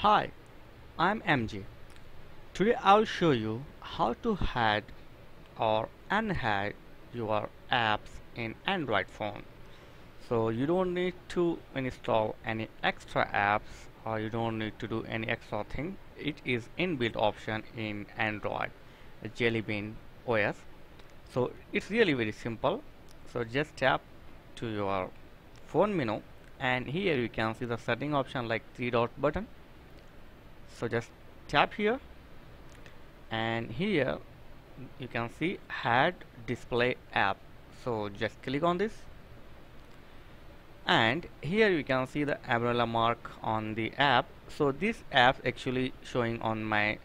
Hi, I'm MJ. Today I'll show you how to hide or unhide your apps in Android phone. So you don't need to install any extra apps or you don't need to do any extra thing. It is inbuilt option in Android Jelly Bean OS. So it's really very simple. So just tap to your phone menu and here you can see the setting option like three dot button so just tap here. And here you can see hide display app. So just click on this. And here you can see the umbrella mark on the app. So this app actually showing on my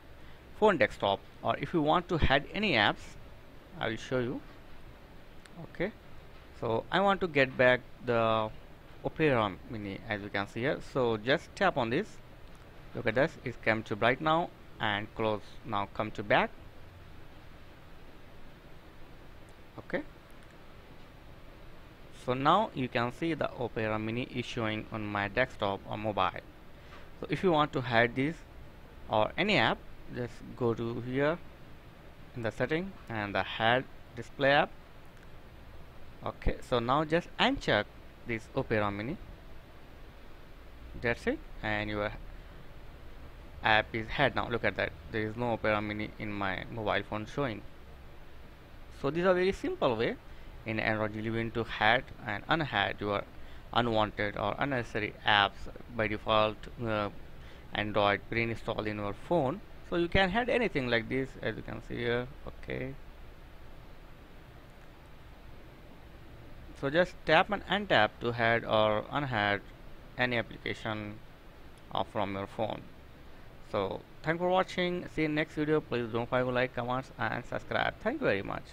phone desktop. Or if you want to add any apps I will show you. Okay. So I want to get back the Opera Mini as you can see here. So just tap on this look at this. It's come to bright now and close. Now come to back. Okay. So now you can see the Opera Mini is showing on my desktop or mobile. So if you want to hide this or any app just go to here in the setting and the hide display app. Okay. So now just uncheck this Opera Mini. That's it. And your app is head now look at that. There is no Opera Mini in my mobile phone showing. So these are very simple way. In Android Bean to hide and unhide your unwanted or unnecessary apps. By default uh, Android pre-installed in your phone. So you can hide anything like this as you can see here. Okay. So just tap and untap to hide or unhide any application from your phone so thank for watching. See you next video. Please don't forget to like comments and subscribe. Thank you very much